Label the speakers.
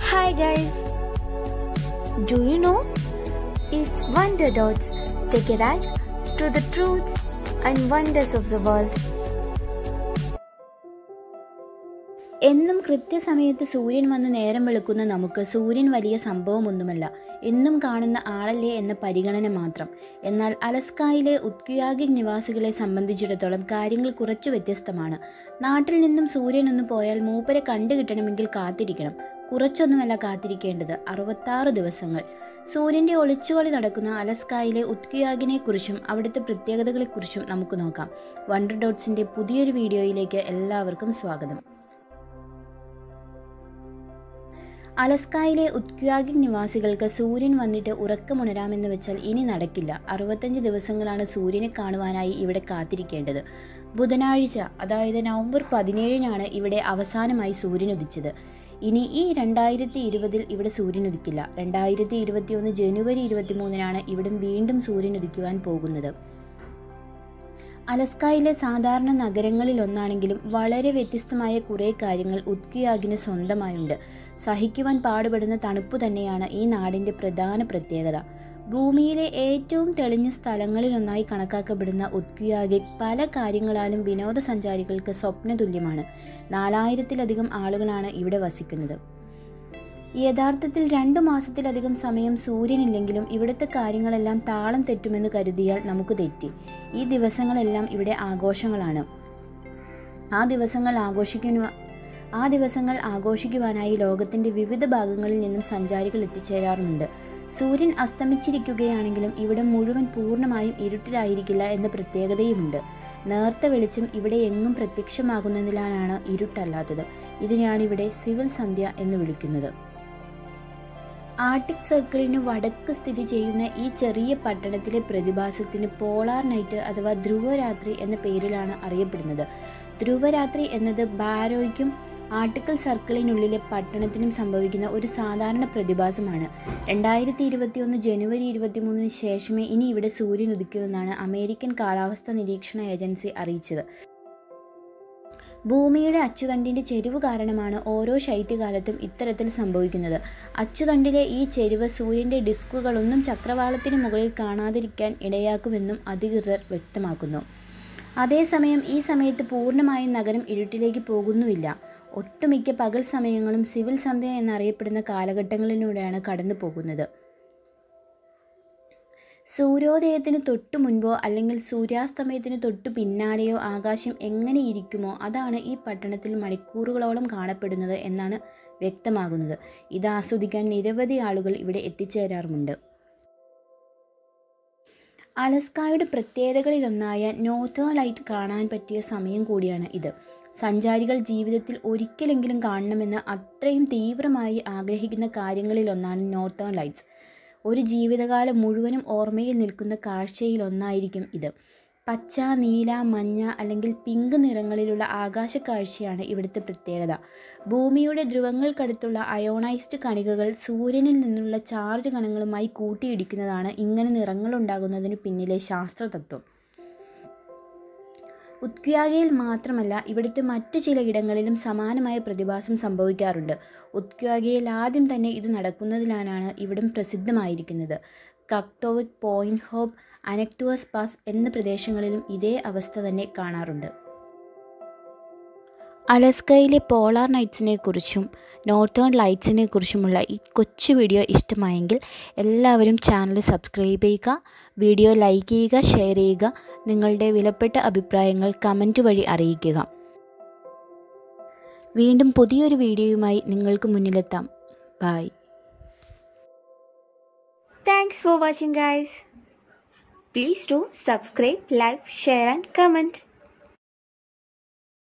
Speaker 1: Hi guys! Do you know? It's Wonder Dots. Take a ride to the truths and wonders of the world.
Speaker 2: എന്നും കൃത്യസമയത്ത് സൂര്യൻ വന്ന് നേരം വെളുക്കുന്ന നമുക്ക് സൂര്യൻ വലിയ സംഭവമൊന്നുമല്ല. എന്നും കാണുന്ന ആളല്ലേ എന്ന പരിഗണന മാത്രം. എന്നാൽ അലസ്കായിലെ ഉത്കുയാഗിക് നിവാസികളെ സംബന്ധിച്ചിടത്തോളം കാര്യങ്ങൾ കുറച്ചു വ്യത്യസ്തമാണ്. നാട്ടിൽ നിന്നും സൂര്യൻ ഒന്ന് പോയാൽ മൂപ്പരെ കണ്ടുകിട്ടണമെങ്കിൽ കാത്തിരിക്കണം. കുറച്ചൊന്നുമല്ല കാത്തിരിക്കേണ്ടത് അറുപത്താറ് ദിവസങ്ങൾ. സൂര്യന്റെ ഒളിച്ചുകളി നടക്കുന്ന അലസ്കായിലെ ഉത്കുയാഗിനെക്കുറിച്ചും അവിടുത്തെ പ്രത്യേകതകളെക്കുറിച്ചും നമുക്ക് നോക്കാം. വണ്ടർ ഡോട്ട്സിന്റെ പുതിയൊരു വീഡിയോയിലേക്ക് എല്ലാവർക്കും സ്വാഗതം. അലസ്കായിലെ ഉത്യാഗിൻ നിവാസികൾക്ക് സൂര്യൻ വന്നിട്ട് ഉറക്കമുണരാമെന്ന് വെച്ചാൽ ഇനി നടക്കില്ല. അറുപത്തഞ്ച് ദിവസങ്ങളാണ് സൂര്യനെ കാണുവാനായി ഇവിടെ കാത്തിരിക്കേണ്ടത്. ബുധനാഴ്ച അതായത് നവംബർ പതിനേഴിനാണ് ഇവിടെ അവസാനമായി സൂര്യൻ ഉദിച്ചത് ഇനി ഈ രണ്ടായിരത്തി ഇരുപതിൽ ഇവിടെ സൂര്യൻ ഉദിക്കില്ല രണ്ടായിരത്തി ഇരുപത്തിയൊന്ന് ജനുവരി ഇരുപത്തിമൂന്നിനാണ് ഇവിടം വീണ്ടും സൂര്യൻ ഉദിക്കുവാൻ പോകുന്നത്. അലസ്കായിലെ സാധാരണ നഗരങ്ങളിൽ ഒന്നാണെങ്കിലും വളരെ വ്യത്യസ്തമായ കുറേ കാര്യങ്ങൾ ഉത്കിയാഗിന് സ്വന്തമായുണ്ട്. സഹിക്കുവാൻ പാടുപെടുന്ന തണുപ്പ് തന്നെയാണ് ഈ നാടിന്റെ പ്രധാന പ്രത്യേകത. ഭൂമിയിലെ ഏറ്റവും തെളിഞ്ഞ സ്ഥലങ്ങളിലൊന്നായി കണക്കാക്കപ്പെടുന്ന ഉത്കുയാഗിക് പല കാര്യങ്ങളാലും വിനോദസഞ്ചാരികൾക്ക് സ്വപ്നതുല്യമാണ്. നാലായിരത്തിലധികം ആളുകളാണ് ഇവിടെ വസിക്കുന്നത്. യഥാർത്ഥത്തിൽ രണ്ടു മാസത്തിലധികം സമയം സൂര്യനില്ലെങ്കിലും ഇവിടുത്തെ കാര്യങ്ങളെല്ലാം താളം തെറ്റുമെന്ന് കരുതിയാൽ നമുക്ക് തെറ്റി. ഈ ദിവസങ്ങളെല്ലാം ഇവിടെ ആഘോഷങ്ങളാണ്. ആ ദിവസങ്ങൾ ആഘോഷിക്കുന്ന ആ ദിവസങ്ങൾ ആഘോഷിക്കുവാനായി ലോകത്തിന്റെ വിവിധ ഭാഗങ്ങളിൽ നിന്നും സഞ്ചാരികൾ എത്തിച്ചേരാറുണ്ട് സൂര്യൻ അസ്തമിച്ചിരിക്കുകയാണെങ്കിലും ഇവിടെ മുഴുവൻ പൂർണമായും ഇരുട്ടിലായിരിക്കില്ല എന്ന പ്രത്യേകതയുമുണ്ട്. നേർത്ത വെളിച്ചം ഇവിടെ എങ്ങും പ്രത്യക്ഷമാകുന്നതിലാണ് ഇരുട്ടല്ലാത്തത്. ഇതിനെയാണ് ഇവിടെ സിവിൽ സന്ധ്യ എന്ന് വിളിക്കുന്നത്. ആർട്ടിക് സർക്കിളിന് വടക്ക് സ്ഥിതി ചെയ്യുന്ന ഈ ചെറിയ പട്ടണത്തിലെ പ്രതിഭാസത്തിന് പോളാർ നൈറ്റ് അഥവാ ധ്രുവരാത്രി എന്ന പേരിലാണ് അറിയപ്പെടുന്നത്. ധ്രുവരാത്രി എന്നത് ബാരോയ്ക്കും ആർട്ടിക്കൽ സർക്കിളിനുള്ളിലെ പട്ടണത്തിനും സംഭവിക്കുന്ന ഒരു സാധാരണ പ്രതിഭാസമാണ്. രണ്ടായിരത്തി ഇരുപത്തിയൊന്ന് ജനുവരി ഇരുപത്തിമൂന്നിന് ശേഷമേ ഇനി ഇവിടെ സൂര്യൻ ഉദിക്കുമെന്നാണ് അമേരിക്കൻ കാലാവസ്ഥാ നിരീക്ഷണ ഏജൻസി അറിയിച്ചത്. ഭൂമിയുടെ അച്ചുതണ്ടിന്റെ ചെരിവ് കാരണമാണ് ഓരോ ശൈത്യകാലത്തും ഇത്തരത്തിൽ സംഭവിക്കുന്നത്. അച്ചുതണ്ടിലെ ഈ ചെരിവ് സൂര്യന്റെ ഡിസ്കുകളൊന്നും ചക്രവാളത്തിന് മുകളിൽ കാണാതിരിക്കാൻ ഇടയാക്കുമെന്നും അധികൃതർ വ്യക്തമാക്കുന്നു. അതേസമയം ഈ സമയത്ത് പൂർണമായും നഗരം ഇരുട്ടിലേക്ക് പോകുന്നുമില്ല. ഒട്ടുമിക്ക പകൽ സമയങ്ങളും സിവിൽ സന്ധ്യ എന്നറിയപ്പെടുന്ന കാലഘട്ടങ്ങളിലൂടെയാണ് കടന്നു പോകുന്നത് സൂര്യോദയത്തിന് തൊട്ടു മുൻപോ അല്ലെങ്കിൽ സൂര്യാസ്തമയത്തിന് തൊട്ടു പിന്നാലെയോ ആകാശം എങ്ങനെ ഇരിക്കുമോ അതാണ് ഈ പട്ടണത്തിൽ മണിക്കൂറുകളോളം കാണപ്പെടുന്നത് എന്നാണ് വ്യക്തമാകുന്നത്. ഇത് ആസ്വദിക്കാൻ നിരവധി ആളുകൾ ഇവിടെ എത്തിച്ചേരാറുമുണ്ട്. അലസ്കായുടെ പ്രത്യേകതകളിലൊന്നായ നോർത്തേൺ ലൈറ്റ് കാണാൻ പറ്റിയ സമയം കൂടിയാണ് ഇത്. സഞ്ചാരികൾ ജീവിതത്തിൽ ഒരിക്കലെങ്കിലും കാണണമെന്ന് അത്രയും തീവ്രമായി ആഗ്രഹിക്കുന്ന കാര്യങ്ങളിലൊന്നാണ് നോർത്തേൺ ലൈറ്റ്സ്. ഒരു ജീവിതകാലം മുഴുവനും ഓർമ്മയിൽ നിൽക്കുന്ന കാഴ്ചയിലൊന്നായിരിക്കും ഇത്. പച്ച നീല മഞ്ഞ അല്ലെങ്കിൽ പിങ്ക് നിറങ്ങളിലുള്ള ആകാശ കാഴ്ചയാണ് ഇവിടുത്തെ പ്രത്യേകത. ഭൂമിയുടെ ധ്രുവങ്ങൾക്കടുത്തുള്ള അയോണൈസ്ഡ് കണികകൾ സൂര്യനിൽ നിന്നുള്ള ചാർജ് കണങ്ങളുമായി കൂട്ടിയിടിക്കുന്നതാണ് ഇങ്ങനെ നിറങ്ങളുണ്ടാകുന്നതിന് പിന്നിലെ ശാസ്ത്രതത്വം. ഉത്ക്യാഗയിൽ മാത്രമല്ല ഇവിടുത്തെ മറ്റു ചില ഇടങ്ങളിലും സമാനമായ പ്രതിഭാസം സംഭവിക്കാറുണ്ട്. ഉത്ക്യാഗയിൽ ആദ്യം തന്നെ ഇത് നടക്കുന്നതിനാണ് ഇവിടം പ്രസിദ്ധമായിരിക്കുന്നത്. Kaktovik Point Hope Anaktuvuk Pass എന്ന പ്രദേശങ്ങളിലും ഇതേ അവസ്ഥ തന്നെ കാണാറുണ്ട്. അലസ്കയിലെ പോളാർ നൈറ്റ്സിനെ കുറിച്ചും നോർത്തേൺ ലൈറ്റ്സിനെ കുറിച്ചുമുള്ള ഈ കൊച്ചു വീഡിയോ ഇഷ്ടമായെങ്കിൽ എല്ലാവരും ചാനൽ സബ്സ്ക്രൈബ് ചെയ്യുക വീഡിയോ ലൈക്ക് ചെയ്യുക ഷെയർ ചെയ്യുക നിങ്ങളുടെ വിലപ്പെട്ട അഭിപ്രായങ്ങൾ കമന്റ് വഴി അറിയിക്കുക. വീണ്ടും പുതിയൊരു വീഡിയോയുമായി നിങ്ങൾക്ക് മുന്നിലെത്താം. Bye
Speaker 1: thanks for watching guys please do subscribe like share and comment.